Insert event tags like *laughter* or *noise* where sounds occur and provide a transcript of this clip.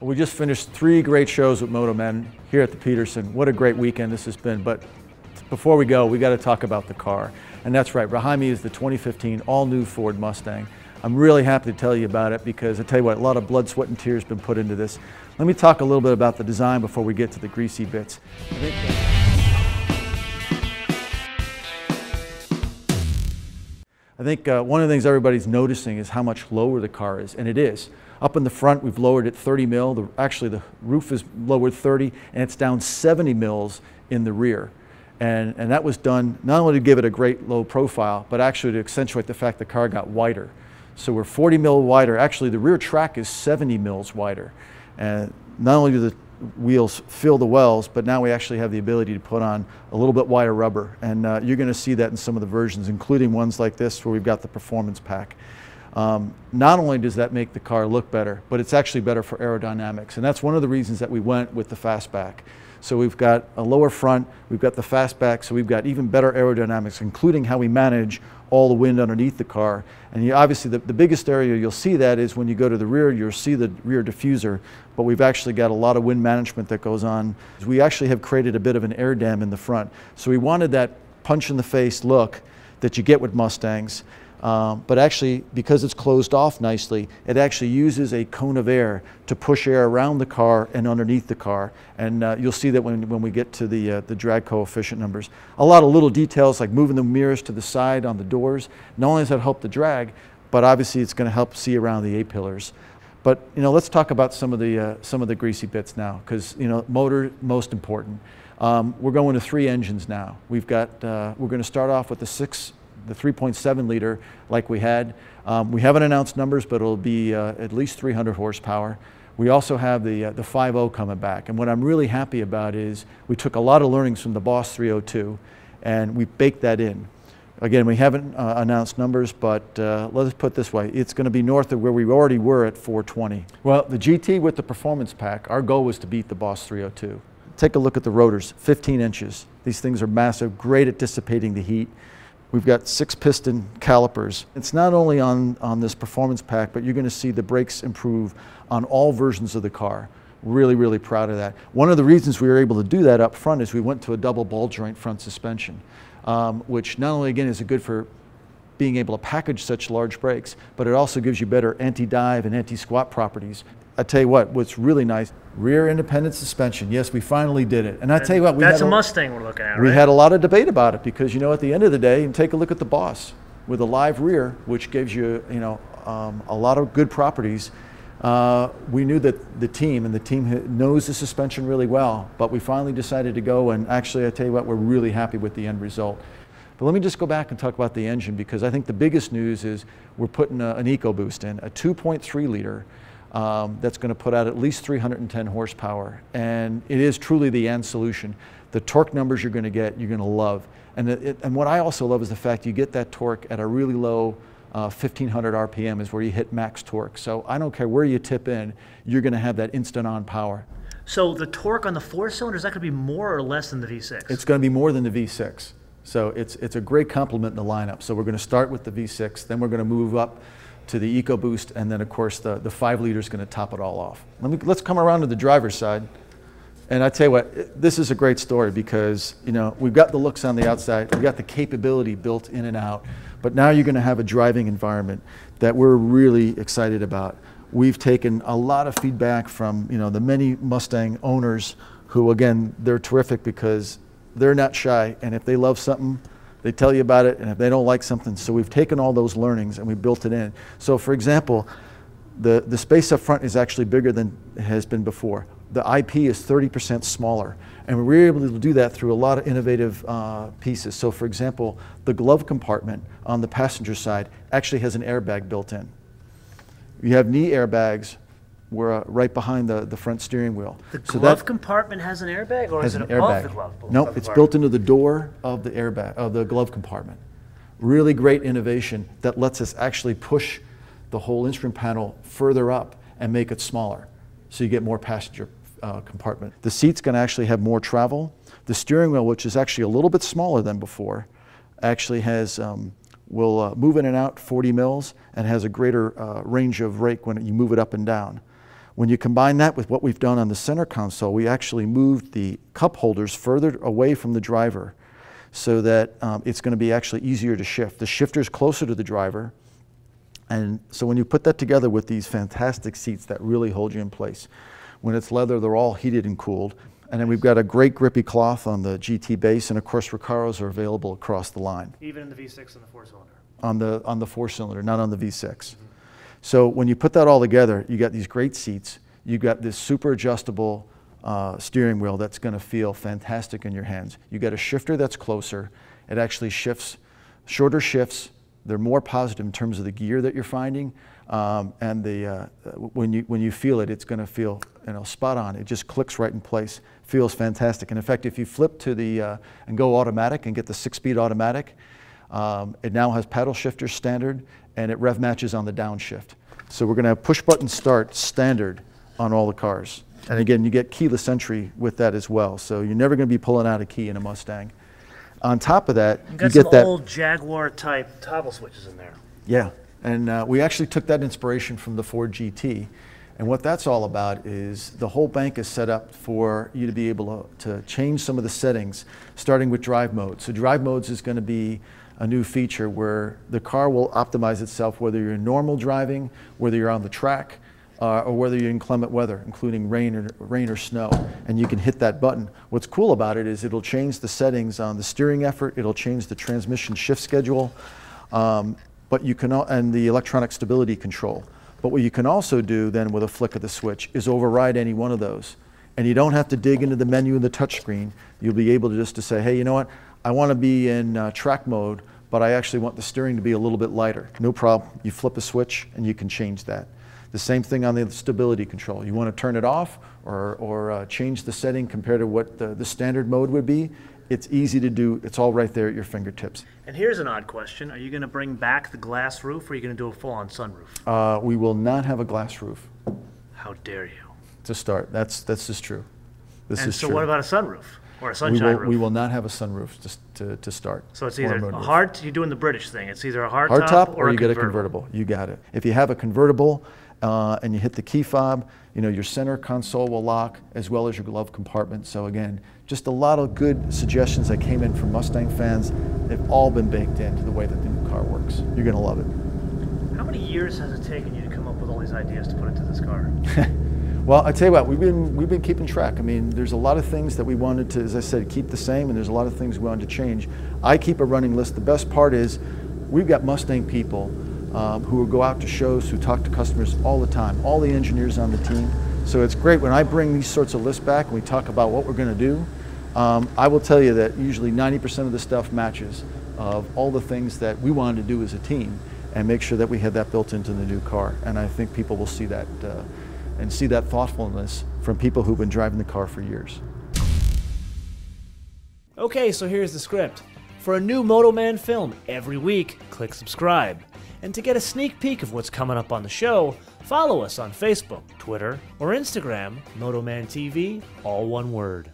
We just finished three great shows with MotoMan here at the Petersen. What a great weekend this has been. But before we go, we got to talk about the car. And that's right, behind me is the 2015 all-new Ford Mustang. I'm really happy to tell you about it because I tell you what, a lot of blood, sweat, and tears have been put into this. Let me talk a little bit about the design before we get to the greasy bits. I think uh, one of the things everybody's noticing is how much lower the car is, and it is. Up in the front, we've lowered it 30 mil. The, actually, the roof is lowered 30, and it's down 70 mils in the rear. And, and that was done not only to give it a great low profile, but actually to accentuate the fact the car got wider. So we're 40 mil wider. Actually, the rear track is 70 mils wider. And not only do the wheels fill the wells, but now we actually have the ability to put on a little bit wider rubber. And uh, you're going to see that in some of the versions, including ones like this where we've got the performance pack. Um, not only does that make the car look better, but it's actually better for aerodynamics. And that's one of the reasons that we went with the fastback. So we've got a lower front, we've got the fastback, so we've got even better aerodynamics, including how we manage all the wind underneath the car. And you, obviously the, the biggest area you'll see that is when you go to the rear, you'll see the rear diffuser, but we've actually got a lot of wind management that goes on. We actually have created a bit of an air dam in the front. So we wanted that punch in the face look that you get with Mustangs. Um, but actually, because it's closed off nicely, it actually uses a cone of air to push air around the car and underneath the car. And uh, you'll see that when, when we get to the, uh, the drag coefficient numbers. A lot of little details like moving the mirrors to the side on the doors. Not only does that help the drag, but obviously it's going to help see around the A-pillars. But you know, let's talk about some of the, uh, some of the greasy bits now, because you know, motor most important. Um, we're going to three engines now. We've got, uh, we're going to start off with the six the 3.7 liter like we had. Um, we haven't announced numbers, but it'll be uh, at least 300 horsepower. We also have the, uh, the 5.0 coming back. And what I'm really happy about is we took a lot of learnings from the Boss 302 and we baked that in. Again, we haven't uh, announced numbers, but uh, let's put it this way. It's going to be north of where we already were at 420. Well, the GT with the performance pack, our goal was to beat the Boss 302. Take a look at the rotors, 15 inches. These things are massive, great at dissipating the heat. We've got six piston calipers. It's not only on, on this performance pack, but you're gonna see the brakes improve on all versions of the car. Really, really proud of that. One of the reasons we were able to do that up front is we went to a double ball joint front suspension, um, which not only again is good for being able to package such large brakes, but it also gives you better anti-dive and anti-squat properties. I tell you what, what's really nice, rear independent suspension. Yes, we finally did it. And I tell you what, we that's had a Mustang we're looking at. We right? had a lot of debate about it because you know at the end of the day, and take a look at the Boss with a live rear, which gives you you know um, a lot of good properties. Uh, we knew that the team and the team knows the suspension really well, but we finally decided to go and actually, I tell you what, we're really happy with the end result. But let me just go back and talk about the engine because I think the biggest news is we're putting a, an EcoBoost in, a 2.3 liter um, that's going to put out at least 310 horsepower. And it is truly the end solution. The torque numbers you're going to get, you're going to love. And, it, and what I also love is the fact you get that torque at a really low uh, 1500 RPM is where you hit max torque. So I don't care where you tip in, you're going to have that instant on power. So the torque on the four cylinder is that going to be more or less than the V6? It's going to be more than the V6. So it's, it's a great complement in the lineup. So we're going to start with the V6, then we're going to move up to the EcoBoost, and then of course the, the five liter is going to top it all off. Let me, let's come around to the driver's side. And I tell you what, this is a great story because you know we've got the looks on the outside, we've got the capability built in and out, but now you're going to have a driving environment that we're really excited about. We've taken a lot of feedback from you know the many Mustang owners who again they're terrific because they're not shy, and if they love something, they tell you about it, and if they don't like something, so we've taken all those learnings and we built it in. So, for example, the, the space up front is actually bigger than it has been before. The IP is 30% smaller, and we were able to do that through a lot of innovative uh, pieces. So, for example, the glove compartment on the passenger side actually has an airbag built in. You have knee airbags we're uh, right behind the, the front steering wheel. The so glove compartment has an airbag, or is it above airbag. the glove? No, nope, it's built into the door of the airbag of the glove compartment. Really great innovation that lets us actually push the whole instrument panel further up and make it smaller, so you get more passenger uh, compartment. The seat's going to actually have more travel. The steering wheel, which is actually a little bit smaller than before, actually has um, will uh, move in and out 40 mils and has a greater uh, range of rake when you move it up and down. When you combine that with what we've done on the center console, we actually moved the cup holders further away from the driver so that um, it's going to be actually easier to shift. The shifter is closer to the driver. And so when you put that together with these fantastic seats that really hold you in place, when it's leather, they're all heated and cooled. And then we've got a great grippy cloth on the GT base, and of course, Recaros are available across the line. Even in the V6 and the four cylinder. On the, on the four cylinder, not on the V6. Mm-hmm. So when you put that all together, you got these great seats, you got this super adjustable uh, steering wheel that's going to feel fantastic in your hands. You got a shifter that's closer. It actually shifts, shorter shifts. They're more positive in terms of the gear that you're finding, um, and the uh, when you when you feel it, it's going to feel you know spot on. It just clicks right in place. Feels fantastic. And in fact, if you flip to the uh, and go automatic and get the six-speed automatic, um, it now has paddle shifters standard, and it rev matches on the downshift. So we're going to have push button start standard on all the cars. And again, you get keyless entry with that as well. So you're never going to be pulling out a key in a Mustang. On top of that, You you get that. old Jaguar type toggle switches in there. Yeah, and uh, we actually took that inspiration from the Ford GT. And what that's all about is the whole bank is set up for you to be able to, to change some of the settings, starting with drive mode. So drive modes is going to be a new feature where the car will optimize itself whether you're normal driving, whether you're on the track, uh, or whether you're in inclement weather, including rain or, rain or snow, and you can hit that button. What's cool about it is it'll change the settings on the steering effort, it'll change the transmission shift schedule, um, but you can, and the electronic stability control. But what you can also do then with a flick of the switch is override any one of those. And you don't have to dig into the menu in the touchscreen. You'll be able to just to say, hey, you know what? I want to be in uh, track mode, but I actually want the steering to be a little bit lighter. No problem. You flip a switch and you can change that. The same thing on the stability control. You want to turn it off or, or uh, change the setting compared to what the, the standard mode would be. It's easy to do. It's all right there at your fingertips. And here's an odd question. Are you going to bring back the glass roof or are you going to do a full-on sunroof? Uh, we will not have a glass roof How dare you? to start. That's, that's just true. This and is so true. what about a sunroof or a we will, roof? we will not have a sunroof to, to, to start. so it's either moonroof. a hard, you're doing the British thing. It's either a hard, hard top or, or, a you get a convertible. You got it. If you have a convertible uh, and you hit the key fob, you know your center console will lock as well as your glove compartment. So again, just a lot of good suggestions that came in from Mustang fans. They've all been baked into the way that the new car works. You're gonna love it. How many years has it taken you to come up with all these ideas to put into this car? *laughs* Well, I tell you what, we've been we've been keeping track. I mean, there's a lot of things that we wanted to, as I said, keep the same, and there's a lot of things we wanted to change. I keep a running list. The best part is, we've got Mustang people um, who go out to shows, who talk to customers all the time. All the engineers on the team. So it's great when I bring these sorts of lists back and we talk about what we're going to do. Um, I will tell you that usually 90% of the stuff matches of all the things that we wanted to do as a team, and make sure that we have that built into the new car. And I think people will see that. Uh, and see that thoughtfulness from people who've been driving the car for years. Okay, so here's the script. For a new Motoman film every week, click subscribe. And to get a sneak peek of what's coming up on the show, follow us on Facebook, Twitter, or Instagram, Motoman TV, all one word.